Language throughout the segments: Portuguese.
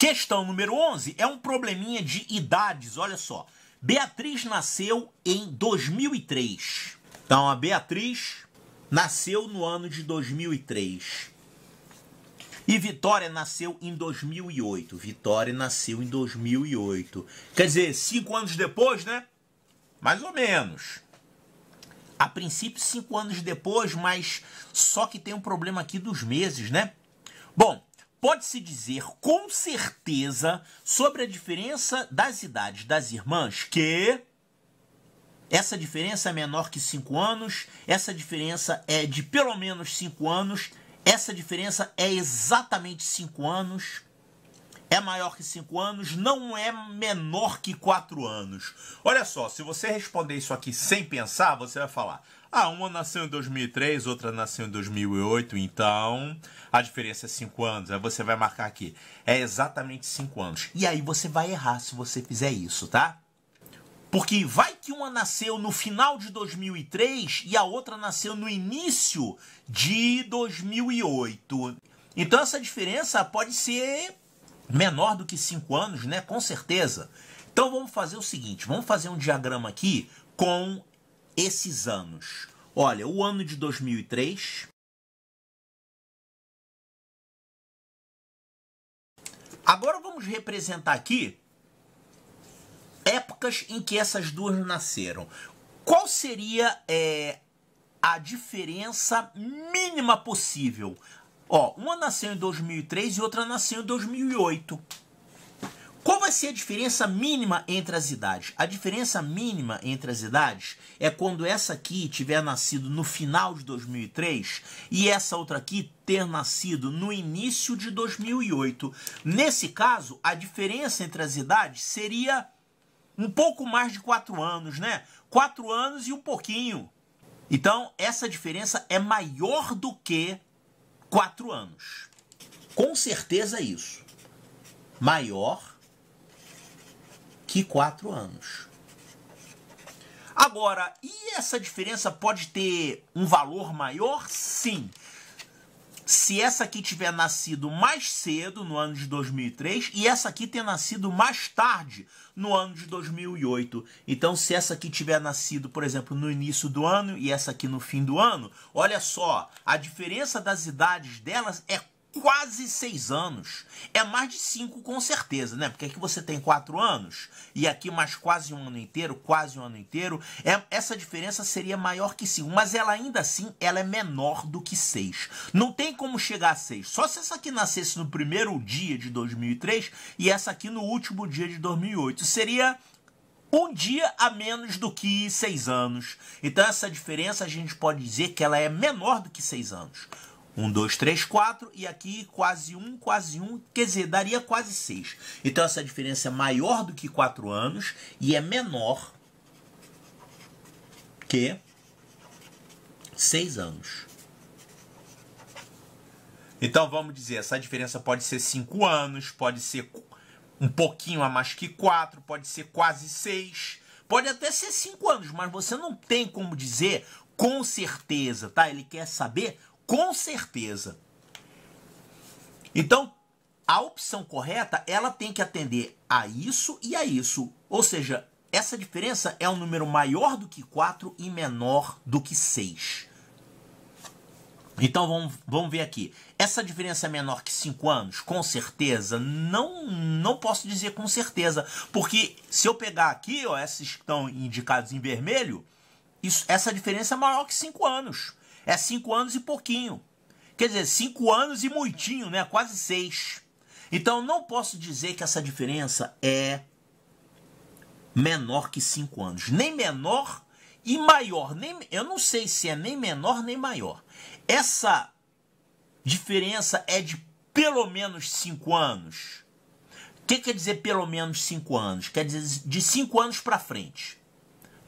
Questão número 11 é um probleminha de idades, olha só. Beatriz nasceu em 2003. Então, a Beatriz nasceu no ano de 2003. E Vitória nasceu em 2008. Vitória nasceu em 2008. Quer dizer, cinco anos depois, né? Mais ou menos. A princípio, cinco anos depois, mas só que tem um problema aqui dos meses, né? Bom, pode-se dizer com certeza sobre a diferença das idades das irmãs que essa diferença é menor que 5 anos, essa diferença é de pelo menos 5 anos, essa diferença é exatamente 5 anos, é maior que 5 anos, não é menor que 4 anos. Olha só, se você responder isso aqui sem pensar, você vai falar: ah, uma nasceu em 2003, outra nasceu em 2008, então a diferença é 5 anos. Aí você vai marcar aqui: é exatamente 5 anos. E aí você vai errar se você fizer isso, tá? Porque vai que uma nasceu no final de 2003 e a outra nasceu no início de 2008. Então essa diferença pode ser menor do que 5 anos, né? Com certeza. Então vamos fazer o seguinte, vamos fazer um diagrama aqui com esses anos. Olha, o ano de 2003 Agora vamos representar aqui épocas em que essas duas nasceram. Qual seria é, a diferença mínima possível? Ó, uma nasceu em 2003 e outra nasceu em 2008. Vai ser a diferença mínima entre as idades? A diferença mínima entre as idades é quando essa aqui tiver nascido no final de 2003 e essa outra aqui ter nascido no início de 2008. Nesse caso, a diferença entre as idades seria um pouco mais de quatro anos, né? Quatro anos e um pouquinho. Então, essa diferença é maior do que quatro anos. Com certeza isso. Maior que quatro anos. Agora, e essa diferença pode ter um valor maior? Sim se essa aqui tiver nascido mais cedo, no ano de 2003, e essa aqui ter nascido mais tarde, no ano de 2008. Então, se essa aqui tiver nascido, por exemplo, no início do ano e essa aqui no fim do ano, olha só, a diferença das idades delas é quase seis anos. É mais de cinco com certeza, né? Porque aqui você tem quatro anos e aqui mais quase um ano inteiro, quase um ano inteiro. É, essa diferença seria maior que cinco, mas ela ainda assim ela é menor do que seis. Não tem como chegar a seis. Só se essa aqui nascesse no primeiro dia de 2003 e essa aqui no último dia de 2008. Seria um dia a menos do que seis anos. Então essa diferença a gente pode dizer que ela é menor do que seis anos. 1, 2, 3, 4 e aqui quase 1, quase 1, quer dizer, daria quase 6. Então essa diferença é maior do que 4 anos e é menor que 6 anos. Então vamos dizer, essa diferença pode ser 5 anos, pode ser um pouquinho a mais que 4, pode ser quase 6, pode até ser 5 anos, mas você não tem como dizer com certeza, tá? Ele quer saber com certeza. Então, a opção correta, ela tem que atender a isso e a isso. Ou seja, essa diferença é um número maior do que 4 e menor do que 6. Então vamos, vamos ver aqui. Essa diferença é menor que 5 anos? Com certeza? Não, não posso dizer com certeza. Porque se eu pegar aqui, ó, esses que estão indicados em vermelho, isso, essa diferença é maior que 5 anos. É cinco anos e pouquinho. Quer dizer, cinco anos e muitinho, né? Quase seis. Então não posso dizer que essa diferença é menor que cinco anos. Nem menor e maior. Nem, eu não sei se é nem menor nem maior. Essa diferença é de pelo menos cinco anos. O que quer dizer pelo menos cinco anos? Quer dizer de cinco anos para frente.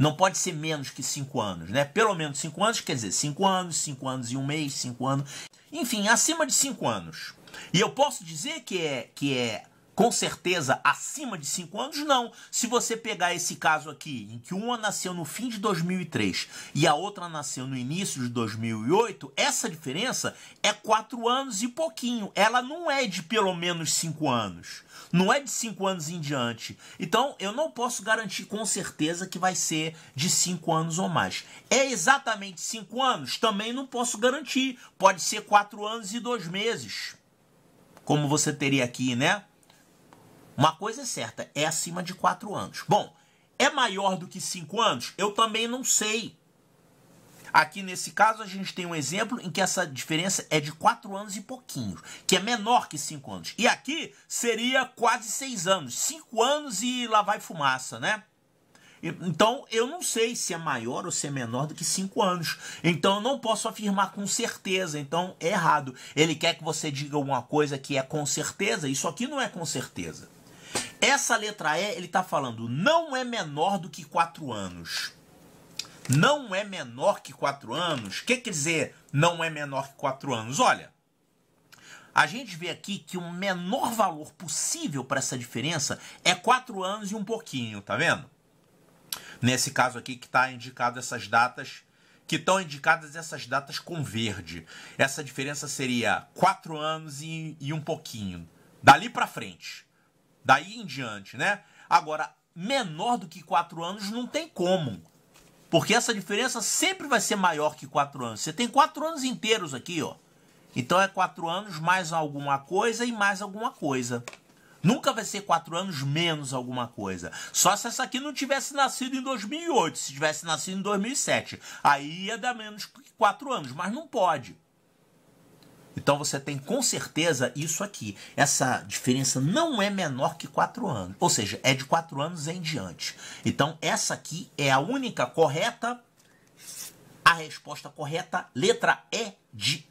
Não pode ser menos que 5 anos, né? Pelo menos 5 anos, quer dizer, 5 anos, 5 anos e um mês, 5 anos. Enfim, acima de 5 anos. E eu posso dizer que é, que é com certeza acima de 5 anos? Não. Se você pegar esse caso aqui, em que uma nasceu no fim de 2003 e a outra nasceu no início de 2008, essa diferença é 4 anos e pouquinho. Ela não é de pelo menos 5 anos. Não é de 5 anos em diante. Então, eu não posso garantir com certeza que vai ser de 5 anos ou mais. É exatamente 5 anos? Também não posso garantir. Pode ser 4 anos e 2 meses. Como você teria aqui, né? Uma coisa é certa, é acima de 4 anos. Bom, é maior do que 5 anos? Eu também não sei. Aqui nesse caso a gente tem um exemplo em que essa diferença é de 4 anos e pouquinho, que é menor que 5 anos. E aqui seria quase 6 anos, 5 anos e lá vai fumaça, né? Então, eu não sei se é maior ou se é menor do que 5 anos. Então, eu não posso afirmar com certeza. Então, é errado. Ele quer que você diga alguma coisa que é com certeza. Isso aqui não é com certeza. Essa letra E, ele está falando, não é menor do que 4 anos. Não é menor que 4 anos? O que quer dizer não é menor que 4 anos? Olha, a gente vê aqui que o menor valor possível para essa diferença é 4 anos e um pouquinho, tá vendo? Nesse caso aqui que está indicado essas datas, que estão indicadas essas datas com verde. Essa diferença seria 4 anos e, e um pouquinho. Dali para frente. Daí em diante, né? Agora, menor do que 4 anos não tem como. Porque essa diferença sempre vai ser maior que 4 anos. Você tem 4 anos inteiros aqui, ó. Então é 4 anos mais alguma coisa e mais alguma coisa. Nunca vai ser 4 anos menos alguma coisa. Só se essa aqui não tivesse nascido em 2008, se tivesse nascido em 2007. Aí ia dar menos que 4 anos, mas não pode. Então você tem com certeza isso aqui. Essa diferença não é menor que 4 anos. Ou seja, é de 4 anos em diante. Então essa aqui é a única correta. A resposta correta, letra E de.